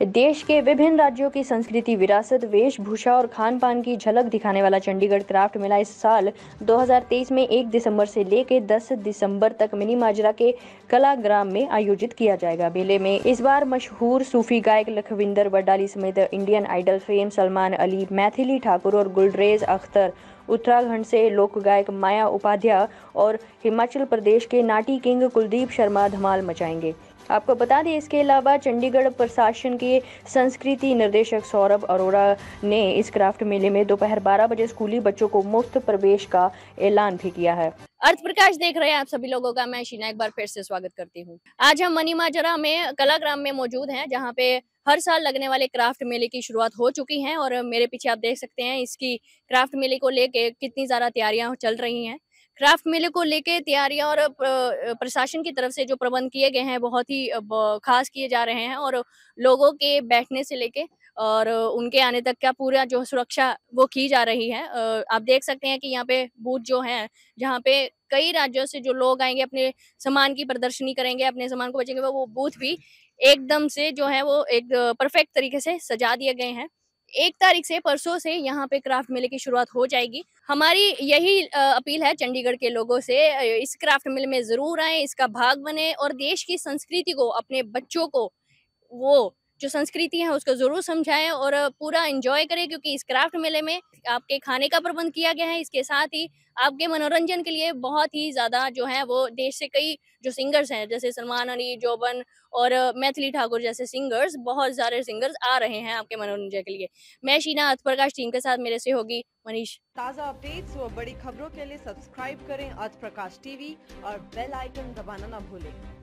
देश के विभिन्न राज्यों की संस्कृति, विरासत, वेशभूषा और खान पान की झलक दिखाने वाला चंडीगढ़ क्राफ्ट मेला इस साल 2023 में 1 दिसंबर से लेकर 10 दिसंबर तक मिनी माजरा के कलाग्राम में आयोजित किया जाएगा। मेले में इस बार मशहूर सूफी गायक लखविंदर बडाली समेत Indian Idol fame Salman Ali, Maithili Thakur और गुलरेज अख्तर, उत्तराखंड से लोक गायक माया उपाध्याय और हिमाचल प्रदेश के नाटी किंग कुलदीप शर्मा धमाल मचाएँगे। आपको बता दें, इसके अलावा चंडीगढ़ प्रशासन के संस्कृति निर्देशक सौरभ अरोड़ा ने इस क्राफ्ट मेले में दोपहर 12 बजे स्कूली बच्चों को मुफ़्त प्रवेश का ऐलान भी किया है। अर्थ प्रकाश देख रहे हैं आप सभी लोगों का, मैं शीना एक बार फिर से स्वागत करती हूँ। आज हम मनी माजरा में, कलाग्राम में मौजूद हैं, जहाँ पे हर साल लगने वाले क्राफ्ट मेले की शुरुआत हो चुकी है और मेरे पीछे आप देख सकते हैं, इसकी क्राफ्ट मेले को लेके कितनी ज़्यादा तैयारियाँ चल रही हैं। क्राफ्ट मेले को लेके तैयारियाँ और प्रशासन की तरफ़ से जो प्रबंध किए गए हैं, बहुत ही खास किए जा रहे हैं और लोगों के बैठने से लेके और उनके आने तक का पूरा जो सुरक्षा वो की जा रही है। आप देख सकते हैं कि यहाँ पे बूथ जो है, जहाँ पे कई राज्यों से जो लोग आएँगे, अपने सामान की प्रदर्शनी करेंगे, अपने सामान को बचेंगे, वो बूथ भी एकदम से जो है वो एक परफेक्ट तरीके से सजा दिए गए हैं। एक तारीख से परसों से यहाँ पे क्राफ्ट मेले की शुरुआत हो जाएगी। हमारी यही अपील है चंडीगढ़ के लोगों से इस क्राफ्ट मेले में ज़रूर आए, इसका भाग बने और देश की संस्कृति को, अपने बच्चों को वो जो संस्कृति है, उसको ज़रूर समझाएँ और पूरा एंजॉय करें, क्योंकि इस क्राफ्ट मेले में आपके खाने का प्रबंध किया गया है। इसके साथ ही आपके मनोरंजन के लिए बहुत ही ज़्यादा जो है, वो देश से कई जो सिंगर्स हैं, जैसे सलमान अली, जोबन और मैथिली ठाकुर जैसे सिंगर्स, बहुत सारे सिंगर्स आ रहे हैं आपके मनोरंजन के लिए। मैं शीना अर्थ प्रकाश टीम के साथ मेरे से होगी मनीष। ताज़ा अपडेट्स और बड़ी खबरों के लिए सब्सक्राइब करें अर्थ प्रकाश टीवी और बेल आइकन दबाना न भूलें।